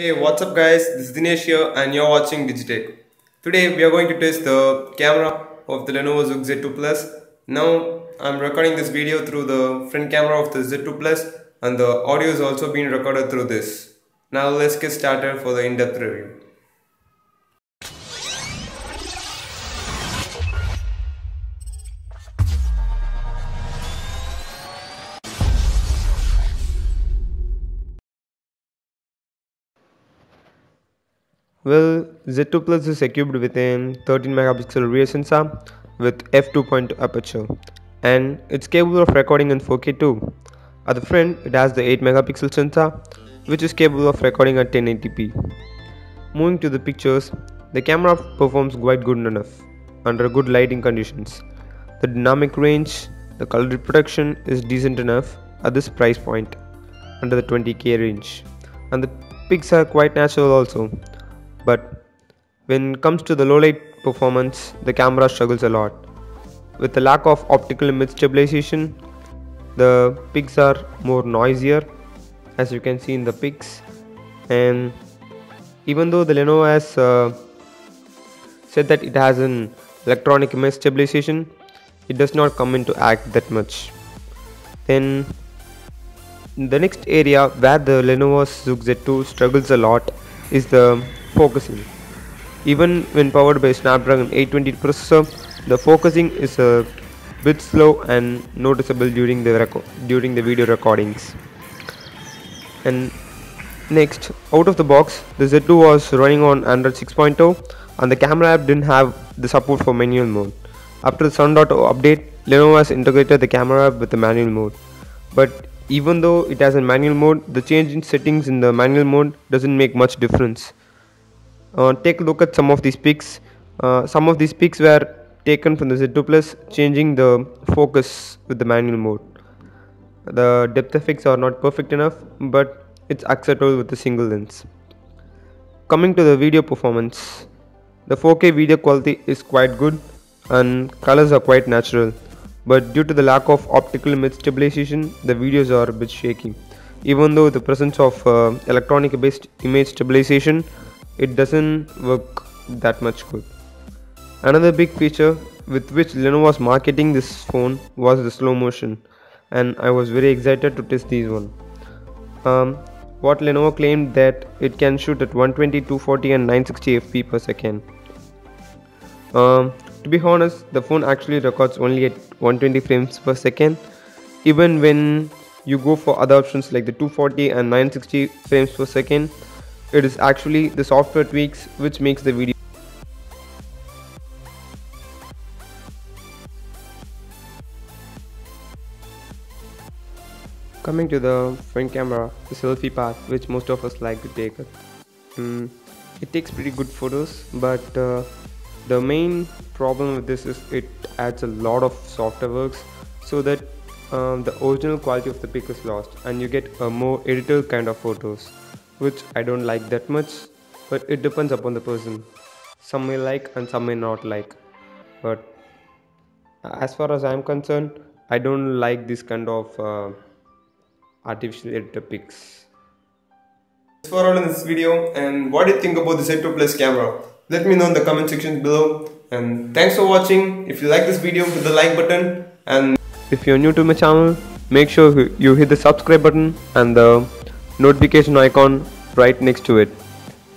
Hey, what's up guys? This is Dinesh here and you're watching Digiteck. Today we are going to test the camera of the Lenovo Zuk Z2 Plus. Now I'm recording this video through the front camera of the Z2 Plus and the audio is also being recorded through this. Now let's get started for the in-depth review. Well, Z2 Plus is equipped with a 13 megapixel rear sensor with f2.2 aperture and it's capable of recording in 4K too. At the front, it has the 8 megapixel sensor which is capable of recording at 1080p. Moving to the pictures, the camera performs quite good enough under good lighting conditions. The dynamic range, the color reproduction is decent enough at this price point under the 20k range and the pics are quite natural also but when it comes to the low light performance the camera struggles a lot. With the lack of optical image stabilization the pics are more noisier as you can see in the pics. And even though the Lenovo has uh, said that it has an electronic image stabilization it does not come into act that much. Then the next area where the Lenovo Zuk Z2 struggles a lot is the focusing. Even when powered by Snapdragon 820 processor, the focusing is a bit slow and noticeable during the during the video recordings. And next, out of the box, the Z2 was running on Android 6.0 and the camera app didn't have the support for manual mode. After the Sun.0 update, Lenovo has integrated the camera app with the manual mode. But even though it has a manual mode, the change in settings in the manual mode doesn't make much difference. Uh, take a look at some of these pics. Uh, some of these pics were taken from the Z2 Plus, changing the focus with the manual mode. The depth effects are not perfect enough, but it's acceptable with a single lens. Coming to the video performance, the 4K video quality is quite good and colors are quite natural but due to the lack of optical image stabilization the videos are a bit shaky even though the presence of uh, electronic based image stabilization it doesn't work that much good. Another big feature with which Lenovo was marketing this phone was the slow motion and I was very excited to test these one. Um, what Lenovo claimed that it can shoot at 120 240 and 960 fps per second. Um, to be honest, the phone actually records only at 120 frames per second. Even when you go for other options like the 240 and 960 frames per second, it is actually the software tweaks which makes the video Coming to the front camera, the selfie part which most of us like to take. Mm, it takes pretty good photos but uh, the main problem with this is it adds a lot of software works so that um, the original quality of the pic is lost and you get a more edited kind of photos which I don't like that much but it depends upon the person some may like and some may not like but as far as I'm concerned I don't like this kind of uh, artificial editor pics. That's for all in this video and what do you think about the Z2 Plus camera? Let me know in the comment section below and thanks for watching. If you like this video hit the like button and if you're new to my channel make sure you hit the subscribe button and the notification icon right next to it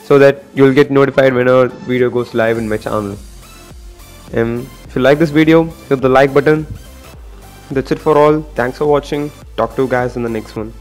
so that you'll get notified when whenever video goes live in my channel. And if you like this video hit the like button. That's it for all. Thanks for watching. Talk to you guys in the next one.